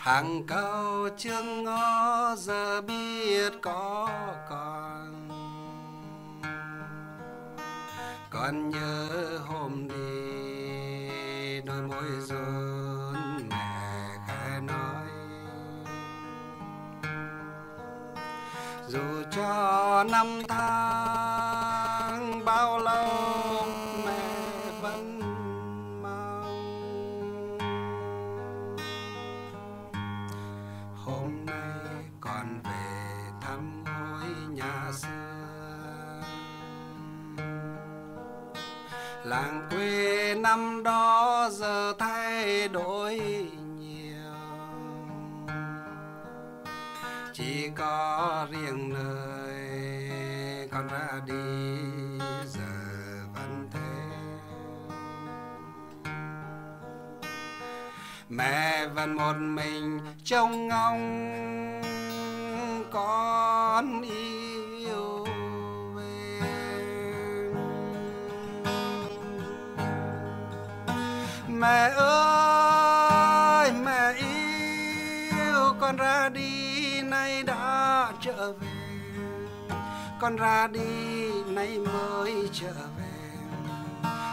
hàng câu chương ngõ giờ biết có còn còn nhớ hôm đi đôi môi run, mẹ khẽ nói. Dù cho năm tháng bao lâu làng quê năm đó giờ thay đổi nhiều. Chỉ có riêng nơi con ra đi, giờ vẫn thế. Mẹ vẫn một mình trông ngóng con yêu. Mẹ ơi, mẹ yêu con ra đi, nay đã trở về. Con ra đi, nay mới trở về.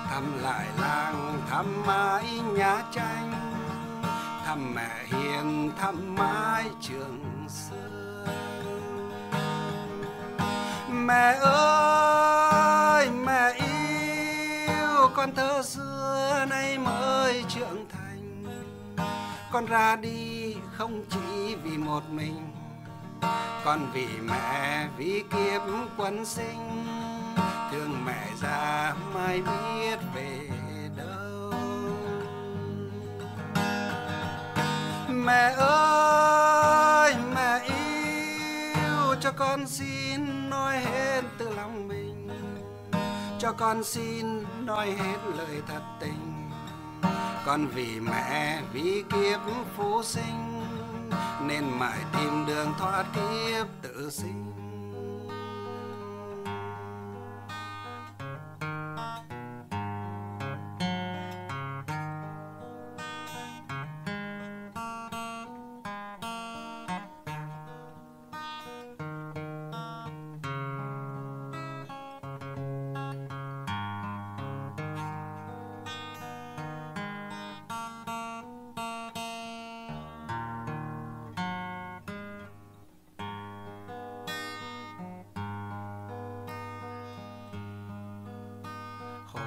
Thăm lại làng, thăm mãi nhà tranh. Thăm mẹ hiền, thăm mãi trường xưa mẹ ơi, mẹ yêu con thơ xưa nay mới trưởng thành. Con ra đi không chỉ vì một mình con vì mẹ, vì kiếp quân sinh. Thương mẹ già mai biết về đâu. Mẹ ơi, mẹ yêu, cho con xin nói hết từ lòng mình. Cho con xin nói hết lời thật tình con vì mẹ vì kiếp phú sinh, nên mãi tìm đường thoát kiếp tự sinh.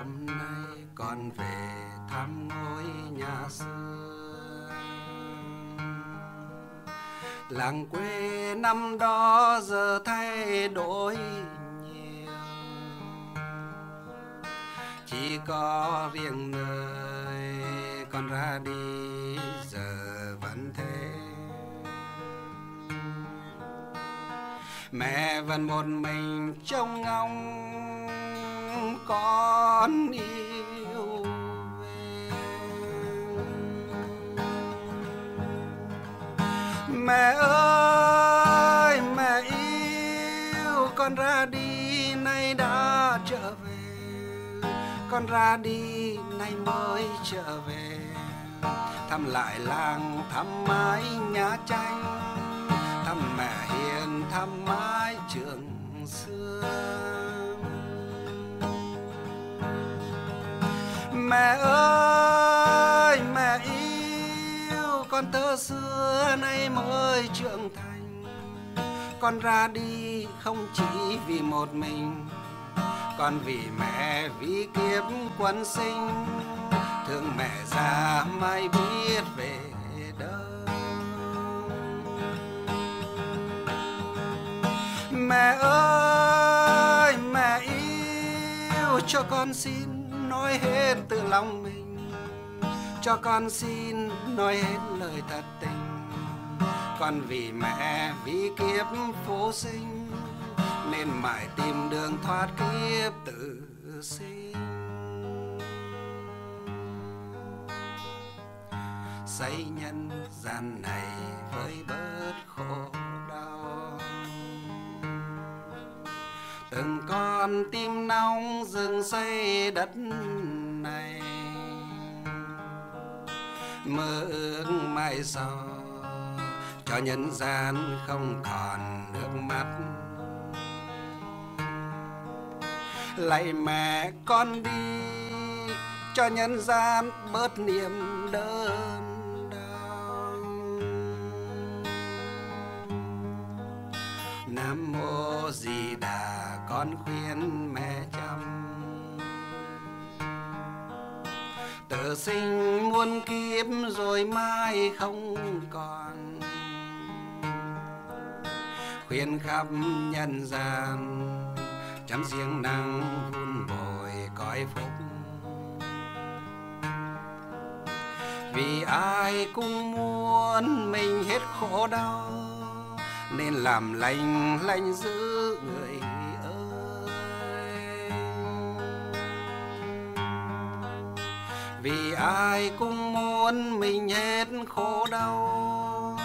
Hôm nay con về thăm ngôi nhà xưa. Làng quê năm đó giờ thay đổi nhiều. Chỉ có riêng nơi con ra đi, giờ vẫn thế. Mẹ vẫn một mình trông ngóng con yêu về. Mẹ ơi, mẹ yêu, con ra đi, nay đã trở về. Con ra đi, nay mới trở về. Thăm lại làng, thăm mái nhà tranh. Thăm mẹ hiền, thăm mái trường nay mới trưởng thành, con ra đi không chỉ vì một mình con vì mẹ vì kiếp quân sinh. Thương mẹ già mai biết về đâu mẹ ơi, mẹ yêu cho con xin nói hết từ lòng mình, cho con xin nói hết lời thật tình con vì mẹ, vì kiếp phố sinh, nên mãi tìm đường thoát kiếp tự sinh. Xây nhân gian này với bớt khổ đau. Từng con tim nóng dừng xây đất này, mơ ước mai sau cho nhân gian không còn nước mắt. Lạy mẹ con đi, cho nhân gian bớt niềm đơn đau. Nam mô di đà con khuyên mẹ chăm. Tự sinh muôn kiếp rồi mai không còn khuyên khắp nhân gian, chấm riêng năng vun bồi cõi phúc. Vì ai cũng muốn mình hết khổ đau, nên làm lành lành giữ người ơi. Vì ai cũng muốn mình hết khổ đau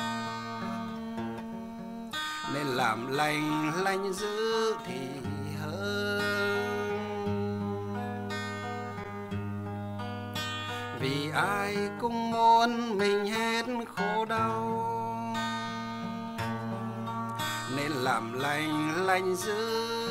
làm lành lành giữ thì hơn, vì ai cũng muốn mình hết khổ đau nên làm lành lành giữ